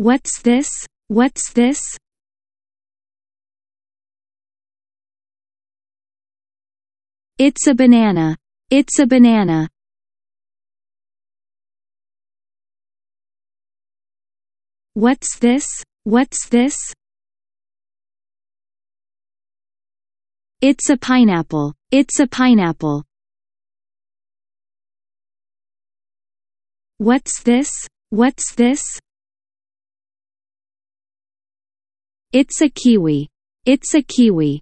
What's this? What's this? It's a banana. It's a banana. What's this? What's this? It's a pineapple. It's a pineapple. What's this? What's this? It's a kiwi. It's a kiwi.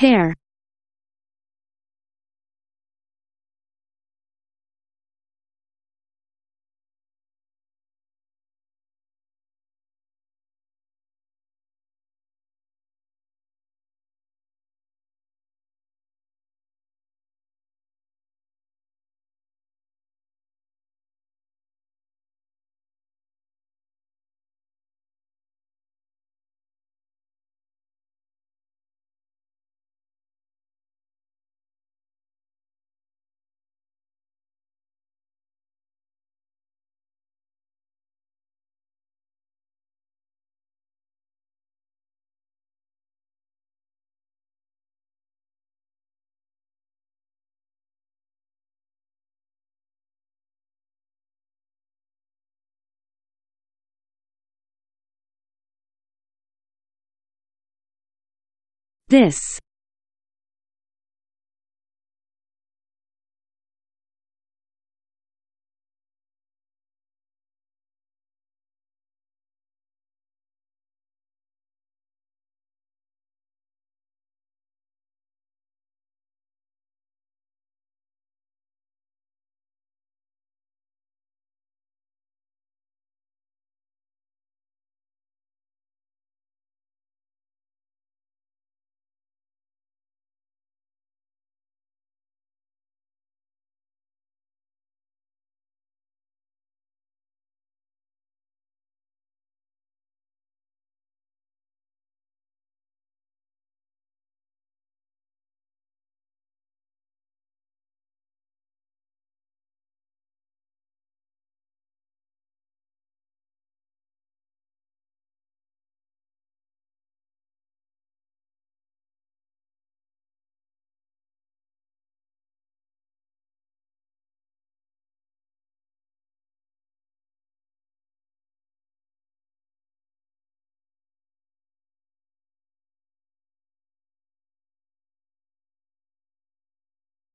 Pear. This